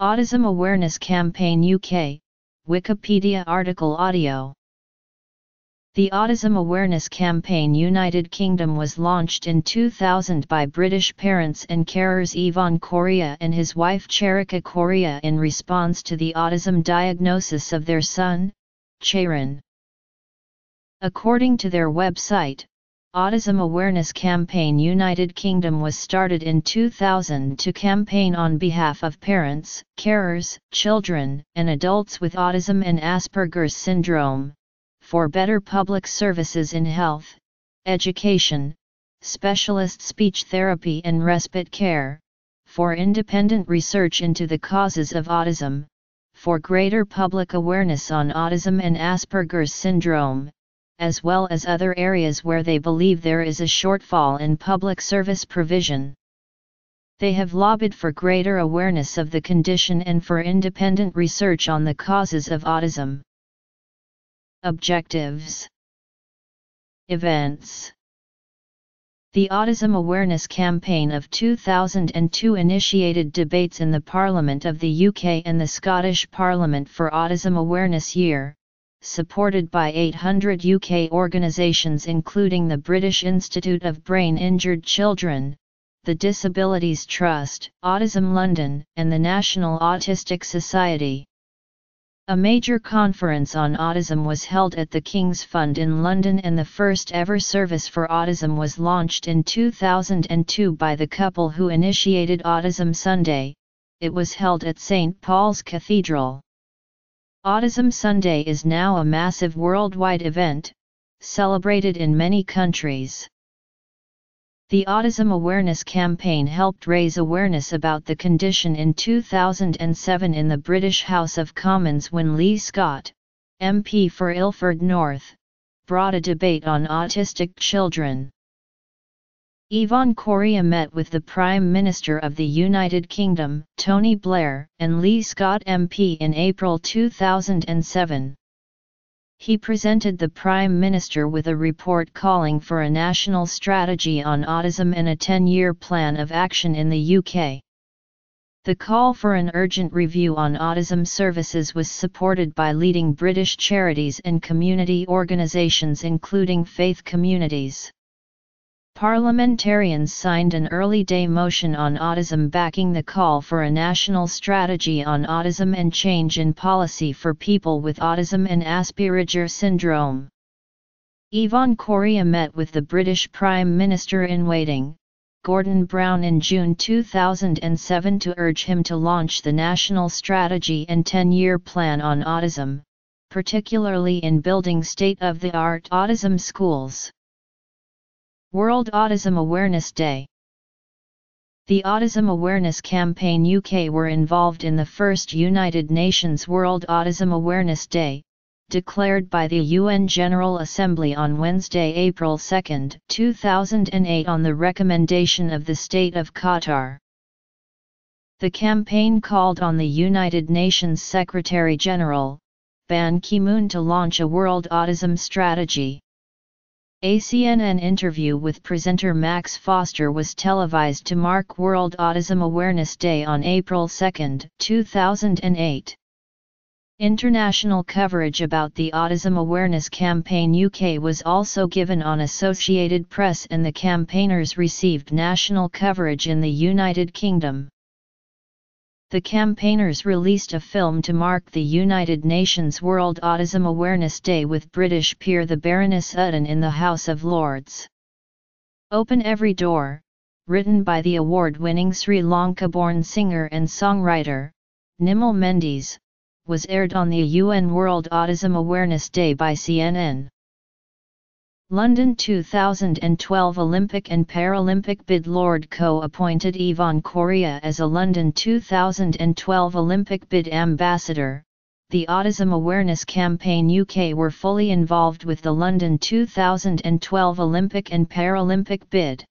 Autism Awareness Campaign UK, Wikipedia article audio. The Autism Awareness Campaign United Kingdom was launched in 2000 by British parents and carers Ivan Corea and his wife Charika Corea in response to the autism diagnosis of their son, Charin. According to their website, Autism Awareness Campaign United Kingdom was started in 2000 to campaign on behalf of parents, carers, children, and adults with autism and Asperger's syndrome, for better public services in health, education, specialist speech therapy and respite care, for independent research into the causes of autism, for greater public awareness on autism and Asperger's syndrome, as well as other areas where they believe there is a shortfall in public service provision. They have lobbied for greater awareness of the condition and for independent research on the causes of autism. Objectives Events The Autism Awareness Campaign of 2002 initiated debates in the Parliament of the UK and the Scottish Parliament for Autism Awareness Year, supported by 800 UK organisations including the British Institute of Brain Injured Children, the Disabilities Trust, Autism London, and the National Autistic Society. A major conference on autism was held at the King's Fund in London and the first ever service for autism was launched in 2002 by the couple who initiated Autism Sunday, it was held at St. Paul's Cathedral. Autism Sunday is now a massive worldwide event, celebrated in many countries. The Autism Awareness Campaign helped raise awareness about the condition in 2007 in the British House of Commons when Lee Scott, MP for Ilford North, brought a debate on autistic children. Ivan Corea met with the Prime Minister of the United Kingdom, Tony Blair, and Lee Scott MP in April 2007. He presented the Prime Minister with a report calling for a national strategy on autism and a 10-year plan of action in the UK. The call for an urgent review on autism services was supported by leading British charities and community organisations including faith communities. Parliamentarians signed an early day motion on autism backing the call for a national strategy on autism and change in policy for people with autism and Asperger syndrome. Ivan Corea met with the British Prime Minister in waiting, Gordon Brown in June 2007 to urge him to launch the national strategy and 10-year plan on autism, particularly in building state-of-the-art autism schools. World Autism Awareness Day The Autism Awareness Campaign UK were involved in the first United Nations World Autism Awareness Day, declared by the UN General Assembly on Wednesday, April 2, 2008 on the recommendation of the State of Qatar. The campaign called on the United Nations Secretary-General, Ban Ki-moon to launch a World Autism Strategy. A CNN interview with presenter Max Foster was televised to mark World Autism Awareness Day on April 2, 2008. International coverage about the Autism Awareness Campaign UK was also given on Associated Press and the campaigners received national coverage in the United Kingdom the campaigners released a film to mark the United Nations World Autism Awareness Day with British peer the Baroness Uddin in the House of Lords. Open Every Door, written by the award-winning Sri Lanka-born singer and songwriter, Nimal Mendis, was aired on the UN World Autism Awareness Day by CNN. London 2012 Olympic and Paralympic bid Lord Coe appointed Ivan Corea as a London 2012 Olympic bid ambassador. The Autism Awareness Campaign UK were fully involved with the London 2012 Olympic and Paralympic bid.